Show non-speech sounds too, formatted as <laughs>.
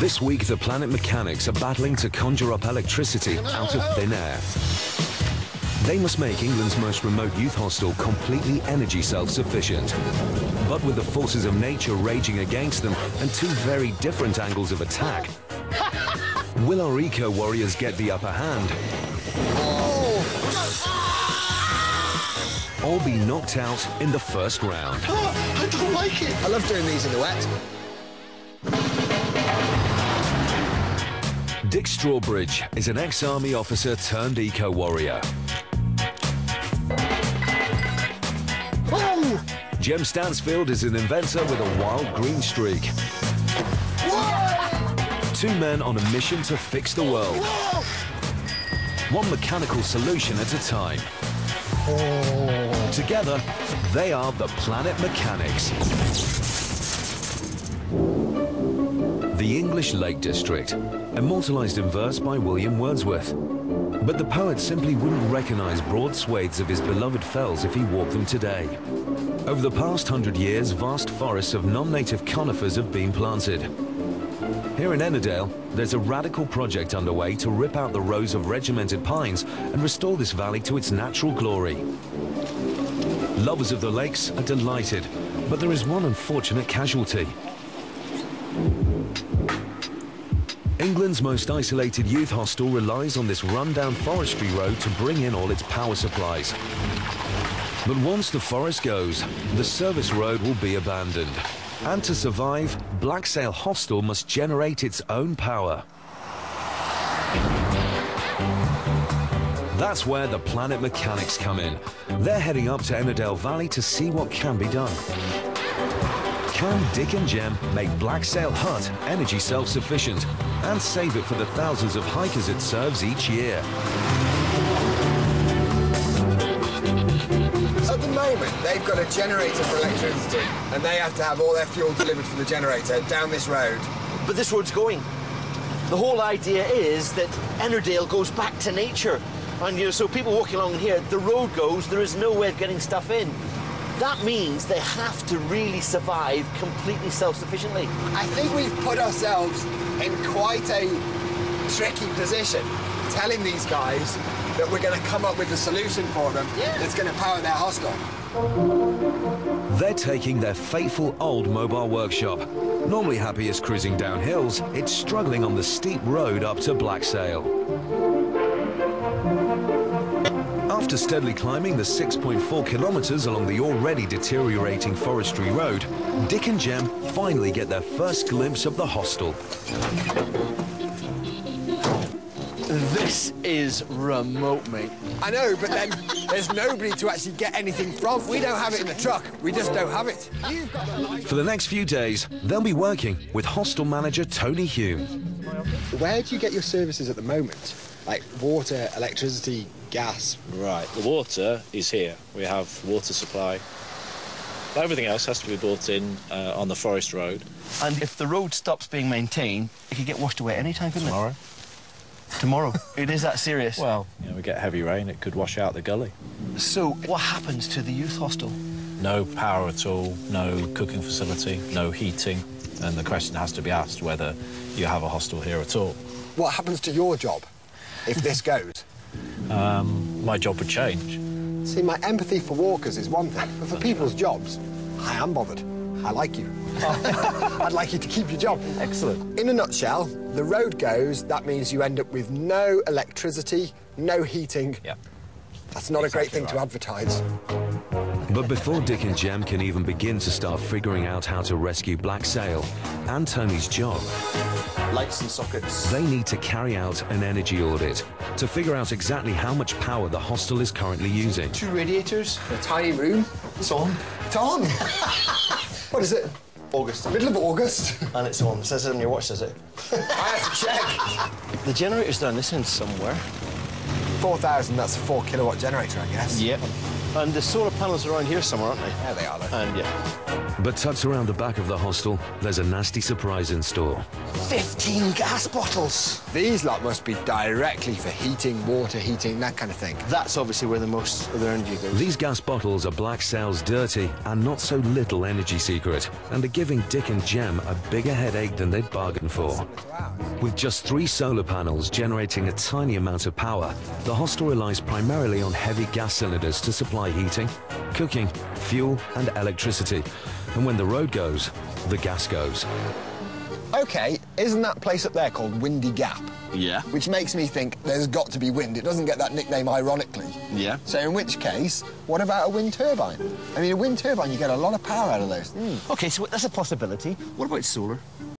This week, the Planet Mechanics are battling to conjure up electricity out of thin air. They must make England's most remote youth hostel completely energy self-sufficient. But with the forces of nature raging against them and two very different angles of attack, <laughs> will our eco-warriors get the upper hand? Oh, Or be knocked out in the first round? Oh, I don't like it. I love doing these in the wet. Dick Strawbridge is an ex-army officer turned eco-warrior. Oh! Jem Stansfield is an inventor with a wild green streak. Whoa! Two men on a mission to fix the world. Whoa! One mechanical solution at a time. Oh. Together, they are the Planet Mechanics. The English Lake District, immortalized in verse by William Wordsworth. But the poet simply wouldn't recognize broad swathes of his beloved fells if he walked them today. Over the past hundred years, vast forests of non-native conifers have been planted. Here in Ennerdale, there's a radical project underway to rip out the rows of regimented pines and restore this valley to its natural glory. Lovers of the lakes are delighted, but there is one unfortunate casualty. England's most isolated youth hostel relies on this rundown forestry road to bring in all its power supplies. But once the forest goes, the service road will be abandoned. And to survive, Blacksail Hostel must generate its own power. That's where the Planet Mechanics come in. They're heading up to Ennerdale Valley to see what can be done. Can Dick and Jem make Blacksail Hut energy self-sufficient and save it for the thousands of hikers it serves each year? At the moment, they've got a generator for electricity, and they have to have all their fuel delivered from the generator down this road. But this road's going. The whole idea is that Ennerdale goes back to nature. And you know, so people walking along here, the road goes, there is no way of getting stuff in. That means they have to really survive completely self-sufficiently. I think we've put ourselves in quite a tricky position, telling these guys that we're going to come up with a solution for them Yeah. that's going to power their hostel. They're taking their faithful old mobile workshop. Normally happiest cruising down hills, it's struggling on the steep road up to Blacksail. After steadily climbing the 6.4 kilometers along the already deteriorating forestry road, Dick and Jem finally get their first glimpse of the hostel. This is remote, mate. I know, but then there's nobody to actually get anything from. We don't have it in the truck. We just don't have it. You've got the life. For the next few days, they'll be working with hostel manager Tony Hume. Where do you get your services at the moment? Like water, electricity, gas? Right, the water is here. We have water supply. But everything else has to be brought in uh, on the forest road. And if the road stops being maintained, it could get washed away any time, couldn't Tomorrow. it? Tomorrow. it is that serious. <laughs> Well, you know, we get heavy rain, it could wash out the gully. so what happens to the youth hostel? No power at all, no cooking facility, no heating, and the question has to be asked whether you have a hostel here at all. What happens to your job if this <laughs> goes? Um, my job would change. See, my empathy for walkers is one thing, but for people's jobs, I am bothered. I like you. <laughs> I'd like you to keep your job. Excellent. In a nutshell, the road goes, that means you end up with no electricity, no heating. Yeah. That's not a great thing Exactly to right. advertise. But before Dick and Jem can even begin to start figuring out how to rescue Black Sail and Tony's job, Lights and sockets. they need to carry out an energy audit to figure out exactly how much power the hostel is currently using. Two radiators. A tiny room. It's on. It's on. <laughs> what is it? August. Middle of August. <laughs> And it's on. It says it on your watch, does it? I have to check. The generator's down this end somewhere. 4,000, that's a four kilowatt generator, I guess. Yep. And the solar panels are around here somewhere, aren't they? There they are, though. And yeah. But tucked around the back of the hostel, there's a nasty surprise in store. 15 gas bottles! These lot must be directly for heating, water heating, that kind of thing. That's obviously where the most of their energy goes. These gas bottles are Black Sail's dirty and not so little energy secret, and are giving Dick and Jem a bigger headache than they'd bargained for. With just three solar panels generating a tiny amount of power, the hostel relies primarily on heavy gas cylinders to supply heating, cooking, fuel, and electricity. And when the road goes, the gas goes. OK, isn't that place up there called Windy Gap? Yeah. Which makes me think there's got to be wind. It doesn't get that nickname ironically. Yeah. So in which case, what about a wind turbine? I mean, a wind turbine, you get a lot of power out of those. Hmm. OK, so that's a possibility. What about solar?